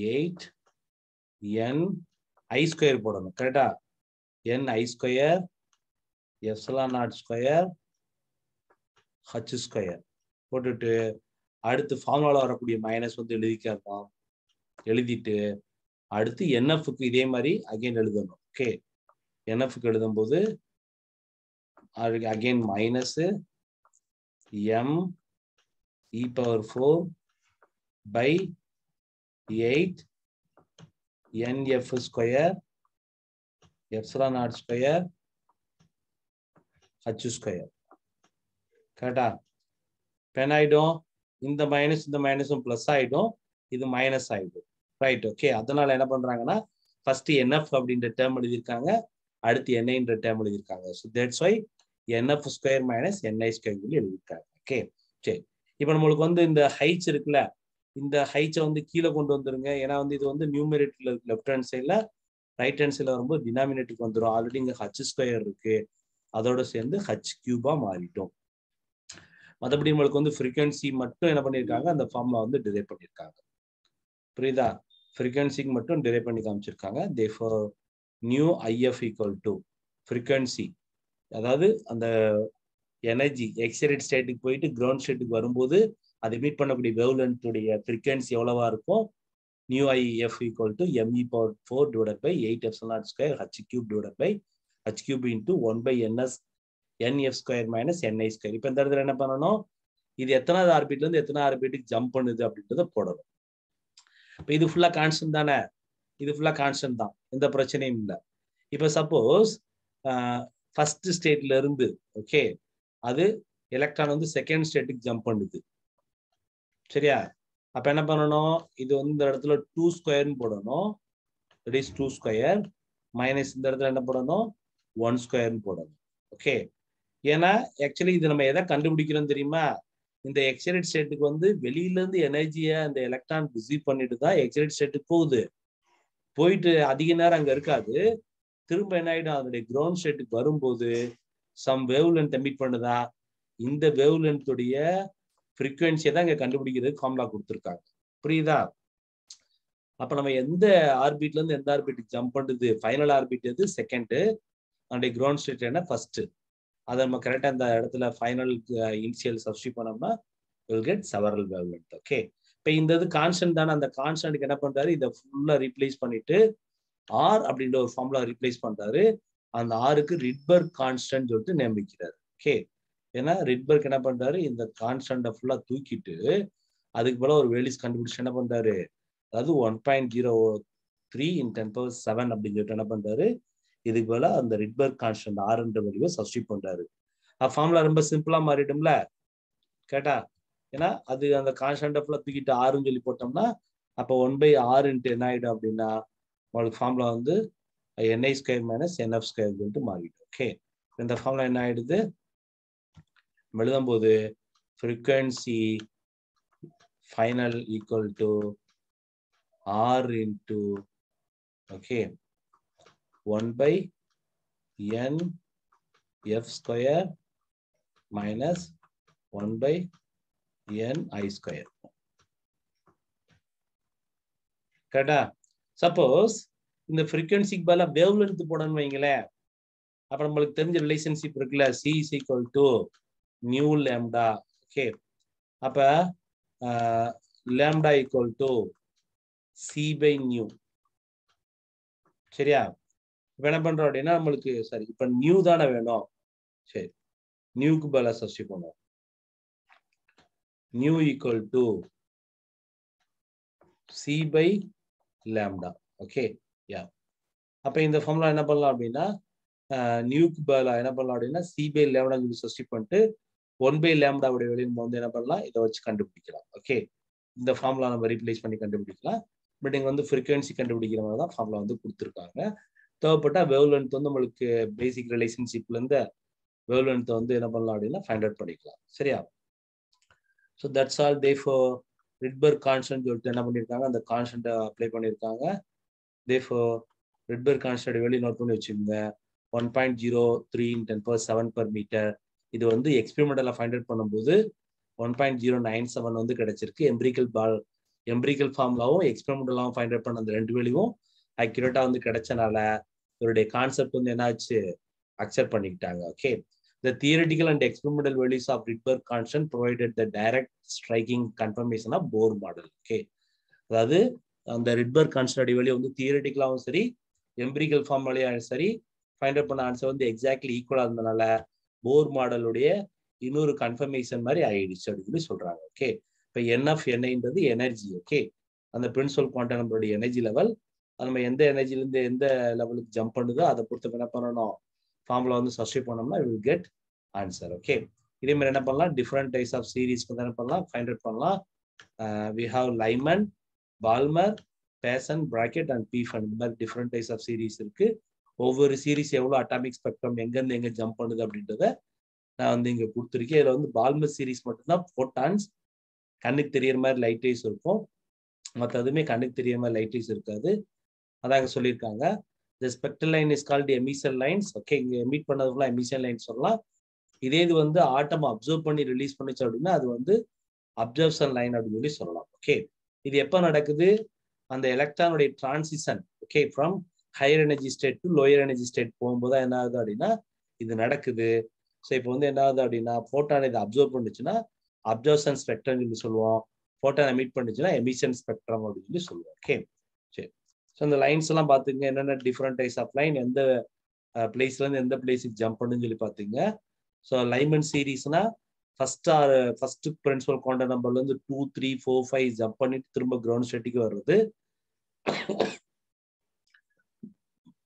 eight n i square போடணும் கரெக்டா n i square epsilon naught square h square போட்டுட்டு அடுத்து ஃபார்முலாவில் வரக்கூடிய மைனஸ் வந்து எழுதிக்கிறோம் எழுதிட்டு அடுத்து என்எஃப்க்கு இதே மாதிரி அகைன் எழுதணும். ஓகே என்எஃப்க்கு எழுதும்போது again minus m e power four by eight n f square epsilon naught square h square கரெக்டா பென் ஆயிடும் இந்த மைனஸ் இந்த மைனஸும் பிளஸ் ஆயிடும். இது மைனஸ் ஆயிடும். ரைட் ஓகே அதனால என்ன பண்றாங்கன்னா ஃபர்ஸ்ட் என்எஃப் அப்படின்ற டேர்ம் எழுதியிருக்காங்க. அடுத்து என்ஐன்ற டேர்ம் எழுதியிருக்காங்க. So that's why n f square minus n i square சொல்லி எழுதியிருக்காங்க. ஓகே சரி. இப்போ நம்மளுக்கு வந்து இந்த ஹைட்ஸ் இருக்குல்ல இந்த ஹைட்ஸை வந்து கீழே கொண்டு வந்துருங்க. ஏன்னா வந்து இது வந்து நியூமரேட்டர்ல லெஃப்ட் ஹேண்ட் சைடில் ரைட் ஹேண்ட் சைடில் வரும்போது டினாமினேட்டுக்கு வந்துடும் ஆல்ரெடி இங்கே ஹச் ஸ்கொயர் இருக்கு. அதோட சேர்ந்து ஹச் கியூபா மாறிட்டோம். மற்றபடி நம்மளுக்கு வந்து ஃப்ரீக்வன்சி மட்டும் என்ன பண்ணியிருக்காங்க? அந்த ஃபார்ம்ல வந்து டிரைவ் பண்ணியிருக்காங்க. புரியுதா? ஃப்ரீக்வன்சிக்கு மட்டும் டிரைவ் பண்ணி காமிச்சிருக்காங்க. They for nu i f equal to frequency அதாவது அந்த எனர்ஜி எக்ஸரேட் ஸ்டேட்டுக்கு போயிட்டு கிரவுண்ட் ஸ்டேட்டுக்கு வரும்போது அதை மீட் பண்ணக்கூடிய வேவ்லென்த்துடைய ஃப்ரீக்வன்சி எவ்வளவா இருக்கும் nu IF equal to ME power four divide by eight F nought square H cube divide by H cube into one by NS NF square minus NI square இப்போ இந்த இடத்துல என்ன பண்ணணும்? இது எத்தனாவது ஆர்பிட்ல இருந்து எத்தனை ஆர்பிட்டுக்கு ஜம்ப் பண்ணுது அப்படின்றத போடணும். இப்போ இது ஃபுல்லா கான்ஸ்டன்ட் தானே? இது ஃபுல்லா கான்ஸ்டன்ட் தான். எந்த பிரச்சனையும் இல்லை. இப்போ சப்போஸ் ஃபர்ஸ்ட் ஸ்டேட்ல இருந்து ஓகே அது எலக்ட்ரான் வந்து செகண்ட் ஸ்டேட்டுக்கு ஜம்ப் பண்ணுது. சரியா? அப்ப என்ன பண்ணணும்? இது வந்து இந்த இடத்துல டூ ஸ்கொயர்னு போடணும். It is two square minus இந்த இடத்துல என்ன போடணும்? ஒன் ஸ்கொயர்னு போடணும். ஓகே ஏன்னா ஆக்சுவலி இது நம்ம எதை கண்டுபிடிக்கிறோம் தெரியுமா? இந்த எக்ஸைட் ஸ்டேட்டுக்கு வந்து வெளியில இருந்து எனர்ஜியை அந்த எலக்ட்ரான் ரிசீவ் பண்ணிட்டு தான் எக்ஸைட் ஸ்டேட்டுக்கு போகுது. போயிட்டு அதிக நேரம் அங்க இருக்காது. திரும்ப என்ன ஆயிடும்? அதனுடைய கிரவுண்ட் ஸ்டேட்டுக்கு வரும்போது சம் வேவ் லென்த் எமிட் பண்ணுதா? இந்த வேவ் லென்த்துடைய ஃப்ரீக்குவென்சியை தான் இங்க கண்டுபிடிக்கிறது ஃபார்முலா கொடுத்துருக்காங்க. புரியுதா? அப்ப நம்ம எந்த ஆர்பிட்ல இருந்து எந்த ஆர்பிட்டுக்கு ஜம்ப் பண்ணுறது ஃபைனல் ஆர்பிட் எது? செகண்ட் அதனுடைய கிரவுண்ட் ஸ்டேட் என்ன? ஃபர்ஸ்ட் அதை நம்ம கரெக்டாக அந்த இடத்துல ஃபைனல் இனிஷியல் சப்ஸ்டியூட் பண்ணோம்னா will get several wave okay இப்போ இந்த இது கான்ஸ்டன்ட் தானே அந்த கான்ஸ்டன்ட்க்கு என்ன பண்ணுறாரு இதை ஃபுல்லாக ரீப்ளேஸ் பண்ணிட்டு ஆர் அப்படின்ற ஒரு ஃபார்முலா ரீப்ளேஸ் பண்றாரு. அந்த ஆருக்கு ரிட்பர்க் கான்ஸ்டன்ட் சொல்லிட்டு நியமிக்கிறாரு ஓகே ஏன்னா ரிட்பர்க் என்ன பண்றாரு? இந்த கான்ஸ்டன்ட்டை ஃபுல்லாக தூக்கிட்டு அதுக்கு போல ஒரு வேலிஸ் கண்டுபிடிச்சு என்ன பண்ணுறாரு அதாவது one point zero three in ten power seven அப்படின்னு சொல்லிட்டு என்ன பண்ணுறாரு இதுக்கு போல அந்த ரிட்பர்க் கான்ஸ்டன்ட் ஆறுன்ற வடிவை சப்ஸ்டியூட் பண்றாரு. ஃபார்முலா ரொம்ப சிம்பிளா மாறிடும்ல? கேட்டா? ஏன்னா அது அந்த கான்ஸ்டன்ட் ஃபுல்லா தூக்கிட்டு ஆறுன்னு சொல்லி போட்டோம்னா அப்போ ஒன் பை ஆறு இன்ட்டு என்ன ஆயிடும் அப்படின்னா உங்களுக்கு ஃபார்முலா வந்து NI square minus NF square சொல்லிட்டு மாறிடும். ஓகே இந்த ஃபார்முலா என்ன ஆயிடுது? எழுதும் போது frequency final equal to R into okay one by N F square minus one by N I square கரெக்டா சப்போஸ் இந்த ஃப்ரீக்வன்சிக்கு பதிலாக வேவ் லென்த் போடணும்னு வைங்களேன். அப்ப நம்மளுக்கு தெரிஞ்ச ரிலேஷன்ஷிப் இருக்குல்ல C is equal to nu lambda okay அப்ப lambda equal to C by nu சரியா? இப்போ என்ன பண்றோம் அப்படின்னா நம்மளுக்கு சரி இப்ப நியூ தானே வேணும். சரி. நியூக்கு பதிலாக சப்ஸ்டியூட் பண்ணுவோம். Nu equal to C by lambda okay yeah அப்ப இந்த ஃபார்ம்ல என்ன பண்ணலாம் அப்படின்னா நியூக்கு பதிலாக என்ன பண்ணலாம் அப்படின்னா சி பை லேம்டா சொல்லி சப்ஸ்டியூட் பண்ணிட்டு ஒன் பை லேம்டாவுடைய வெளியே நம்ம வந்து என்ன பண்ணலாம்? இதை வச்சு கண்டுபிடிக்கலாம். ஓகே இந்த ஃபார்ம்ல நம்ம ரீப்ளேஸ் பண்ணி கண்டுபிடிக்கலாம். பட் இங்கே வந்து ஃப்ரீக்வன்சி கண்டுபிடிக்கிற மாதிரி தான் ஃபார்ம்ல வந்து கொடுத்துருக்காங்க. தேவைப்பட்டா வேவ் லென்த் வந்து நம்மளுக்கு பேசிக் ரிலேஷன்ஷிப்லேருந்து வேவ் லென்த் வந்து என்ன பண்ணலாம் அப்படின்னா ஃபைண்ட் அவுட் பண்ணிக்கலாம். சரியா? ஸோ தட்ஸ் ஆல் தே ஃபோ ரிட்பர்க் கான்ஸ்டன்ட் சொல்லிட்டு என்ன பண்ணியிருக்காங்க? அந்த கான்ஸ்டன்ட்டை அப்ளை பண்ணியிருக்காங்க. தே ஃபோ ரிட்பர்க் கான்ஸ்டன்ட் வெளியே நோட் பண்ணி வச்சுருங்க one point zero three ten per seven per metre இது வந்து எக்ஸ்பெரிமெண்டலாக ஃபைண்ட் அவுட் பண்ணும்போது one point zero nine seven வந்து கிடைச்சிருக்கு. எம்பிரிக்கல் பால் எம்பிரிக்கல் ஃபார்ம்லாவும் எக்ஸ்பெரிமெண்டலாகவும் ஃபைண்ட் அவுட் பண்ண அந்த ரெண்டு வேலையும் அக்யூரேட்டா வந்து கிடைச்சனால இவருடைய கான்செப்ட் வந்து என்னாச்சு? அக்செப்ட் பண்ணிக்கிட்டாங்க. Okay the theoretical and experimental values of Rydberg constant provided the direct striking confirmation of Bohr model okay அதாவது அந்த ரிட்பர்க் கான்ஸ்டன்ட் வேல்யூ வந்து தியரட்டிக்கலாகவும் சரி எம்பிரிக்கல் ஃபார்ம் வழியாகவும் சரி ஃபைண்ட் அவுட் பண்ண ஆன்சர் வந்து எக்ஸாக்ட்லி ஈக்குவலாக இருந்தனால போர் மாடலுடைய இன்னொரு கன்ஃபர்மேஷன் மாதிரி ஆயிடுச்சு அப்படின்னு சொல்லி சொல்றாங்க. ஓகே இப்போ என்எஃப் என்ஐன்றது எனர்ஜி ஓகே அந்த பிரின்சிபல் குவான்டம் நம்மளுடைய எனர்ஜி லெவல் நம்ம எந்த எனர்ஜிலேருந்து எந்த லெவலுக்கு ஜம்ப் பண்ணுதோ அதை பொறுத்து என்ன பண்ணணும்? ஃபார்முலா வந்து சப்ஸ்டியூட் பண்ணோம்னா வில் கெட் ஆன்சர் ஓகே இதே மாதிரி என்ன பண்ணலாம்? டிஃப்ரெண்ட் டைப்ஸ் ஆஃப் சீரீஸ்க்கு வந்து என்ன பண்ணலாம்? ஃபைண்ட் அவுட் பண்ணலாம். We have Lyman Balmer Paschen Brackett and Pfund இந்த மாதிரி டிஃப்ரெண்ட் டைப்ஸ் ஆஃப் சீரீஸ் இருக்கு. ஒவ்வொரு சீரீஸ் எவ்வளோ அட்டாமிக் ஸ்பெக்ட்ரம் எங்கேருந்து எங்கே ஜம்ப் பண்ணுது அப்படின்றத நான் வந்து இங்கே கொடுத்துருக்கேன். இதில் வந்து பால்மர் சீரீஸ் மட்டும்தான் ஃபோட்டான்ஸ் கண்ணுக்கு தெரியற மாதிரி லைட் ரைஸ் இருக்கும். மற்ற எதுவுமே கண்ணுக்கு தெரியற மாதிரி லைட் ரைஸ் இருக்காது. அதாங்க சொல்லியிருக்காங்க. The spectral line is called emission lines okay இங்க எமிட் பண்ணதுக்குலாம் எமிஷன் லைன் சொல்லலாம். இதே இது வந்து ஆட்டம் அப்சர்வ் பண்ணி ரிலீஸ் பண்ணிச்சு அப்படின்னா அது வந்து அப்சர்வ்ஷன் லைன் அப்படின்னு சொல்லி சொல்லலாம். ஓகே இது எப்போ நடக்குது? அந்த எலக்ட்ரானுடைய transition okay from higher energy state to lower energy state போகும்போது என்ன ஆகுது அப்படின்னா இது நடக்குது. ஸோ இப்போ வந்து என்ன ஆகுது அப்படின்னா ஃபோட்டான் இதை அப்சர்வ் பண்ணுச்சுன்னா அப்சர்வ்ஷன் ஸ்பெக்ட்ரம் சொல்லி சொல்லுவோம். ஃபோட்டான் எமிட் பண்ணுச்சுன்னா எமிஷன் ஸ்பெக்ட்ரம் அப்படின்னு சொல்லி சொல்லுவோம். ஓகே சரி. ஸோ இந்த லைன்ஸ் எல்லாம் பார்த்துங்க என்னென்ன டிஃப்ரெண்ட் டைப்ஸ் ஆஃப் லைன் எந்த பிளேஸ்லேருந்து எந்த பிளேஸுக்கு ஜம்ப் பண்ணுன்னு சொல்லி பார்த்தீங்க so Lyman சீரீஸ்னா first or first principal quantum நம்பர்லேருந்து two three four five jump பண்ணிட்டு திரும்ப கிரவுண்ட் ஸ்டேட்டுக்கு வர்றது.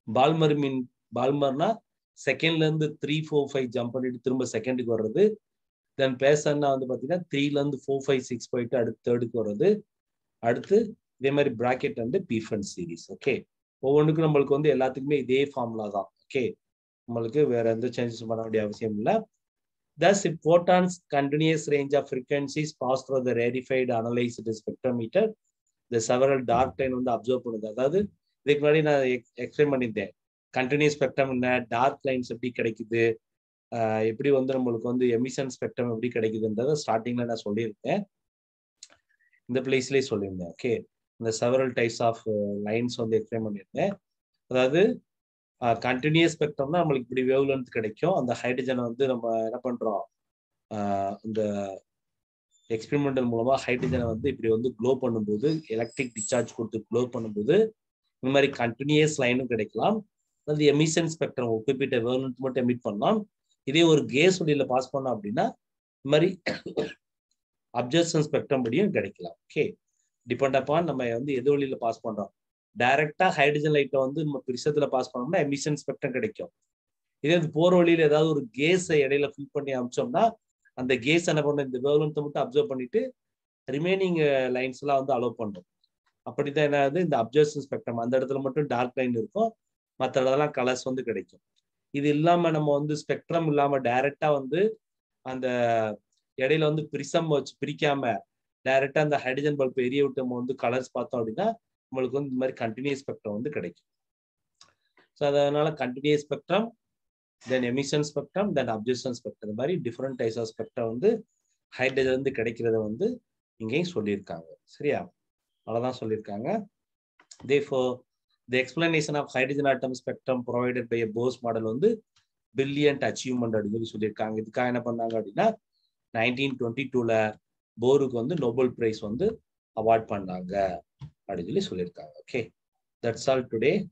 பால்மர் மீன் பால்மர்னா செகண்ட்லேருந்து த்ரீ ஃபோர் ஃபைவ் ஜம்ப் பண்ணிட்டு திரும்ப செகண்டுக்கு வர்றது. தென் பேசன்னா வந்து பார்த்தீங்கன்னா த்ரீலேருந்து ஃபோர் ஃபைவ் சிக்ஸ் போயிட்டு அடுத்து தேர்டுக்கு வர்றது. அடுத்து இதே மாதிரி பிராக்கெட் வந்து பீஃபன் சீரிஸ் ஓகே ஒவ்வொன்றுக்கும் நம்மளுக்கு வந்து எல்லாத்துக்குமே இதே ஃபார்முலா தான் ஓகே நம்மளுக்கு வேற எந்த சேஞ்சஸ் பண்ண வேண்டிய அவசியம் இல்லை. Thus, if photons continuous range of frequencies pass through the rarefied analyzed spectrometer, the several dark line வந்து அப்சர்வ் பண்ணுது. அதாவது இதுக்கு முன்னாடி நான் எக்ஸ்பிளைன் பண்ணியிருந்தேன். கண்டினியூஸ் ஸ்பெக்ட்ரம் என்ன? டார்க் லைன்ஸ் எப்படி கிடைக்குது? எப்படி வந்து நம்மளுக்கு வந்து எமிஷன் ஸ்பெக்ட்ரம் எப்படி கிடைக்குதுன்றத ஸ்டார்டிங்ல நான் சொல்லியிருக்கேன் இந்த பிளேஸ்லேயே சொல்லியிருந்தேன் ஓகே இந்த செவரல் டைப்ஸ் ஆஃப் லைன்ஸ் வந்து எக்ஸ்பிளைன் பண்ணியிருந்தேன். அதாவது கண்டினியூஸ் ஸ்பெக்ட்ரம்னா நம்மளுக்கு இப்படி வேவ் லென்த் கிடைக்கும். அந்த ஹைட்ரஜனை வந்து நம்ம என்ன பண்ணுறோம் இந்த எக்ஸ்பெரிமெண்டல் மூலமாக ஹைட்ரஜனை வந்து இப்படி வந்து க்ளோ பண்ணும்போது எலக்ட்ரிக் டிஸ்சார்ஜ் கொடுத்து க்ளோ பண்ணும்போது இந்த மாதிரி கண்டினியூஸ் லைனும் கிடைக்கலாம். அது எமிஷன் ஸ்பெக்ட்ரம் குறிப்பிட்ட வேவ் லென்த் மட்டும் எமிட் பண்ணலாம். இதே ஒரு கேஸ் ஒளியில் பாஸ் பண்ணோம் அப்படின்னா இந்த மாதிரி அப்சர்ஷன் ஸ்பெக்ட்ரம் படியும் கிடைக்கலாம். ஓகே டிபெண்ட் அப்பான் நம்ம வந்து எது வழியில பாஸ் பண்றோம். டைரக்டா ஹைட்ரஜன் லைட்டை வந்து நம்ம பிரிசத்துல பாஸ் பண்ணோம்னா எமிஷன் ஸ்பெக்ட்ரம் கிடைக்கும். இதே இது போற வழியில ஏதாவது ஒரு கேஸை இடையில ஃபில் பண்ணி அமிச்சோம்னா அந்த கேஸ் என்ன பண்ணும்? இந்த வேவ்லென்த்தை மட்டும் அப்சர்வ் பண்ணிட்டு ரிமைனிங் லைன்ஸ் எல்லாம் வந்து அலோவ் பண்ணும். அப்படித்தான் என்னது இந்த அப்சர்வன் ஸ்பெக்ட்ரம் அந்த இடத்துல மட்டும் டார்க் லைன் இருக்கும். மற்ற இடத்துலாம் கலர்ஸ் வந்து கிடைக்கும். இது இல்லாம நம்ம வந்து ஸ்பெக்ட்ரம் இல்லாம டைரக்டா வந்து அந்த இடையில வந்து பிரிசம் வச்சு பிரிக்காம டைரக்டா அந்த ஹைட்ரஜன் பல்ப் எரிய விட்டு நம்ம வந்து கலர்ஸ் பார்த்தோம் அப்படின்னா நம்மளுக்கு வந்து இந்த மாதிரி கண்டினியூஸ் ஸ்பெக்ட்ரம் வந்து கிடைக்கும். ஸோ அதனால continuous spectrum then emission spectrum then absorption spectrum இந்த மாதிரி டிஃப்ரெண்ட் டைப்ஸ் ஆஃப் ஸ்பெக்ட்ரம் வந்து ஹைட்ரஜன் வந்து கிடைக்கிறத வந்து இங்கேயும் சொல்லியிருக்காங்க. சரியா? அவ்வளோதான் சொல்லியிருக்காங்க. They for the explanation of hydrogen atom spectrum provided by Bohr's model வந்து பில்லியன்ட் அச்சீவ்மெண்ட் அப்படின்னு சொல்லி சொல்லியிருக்காங்க. இதுக்காக என்ன பண்ணாங்க அப்படின்னா நைன்டீன் டுவெண்ட்டி டூல போருக்கு வந்து நோபல் பிரைஸ் வந்து அவார்ட் பண்ணாங்க அப்படின்னு சொல்லி சொல்லியிருக்காங்க. Okay that's all today